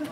okay,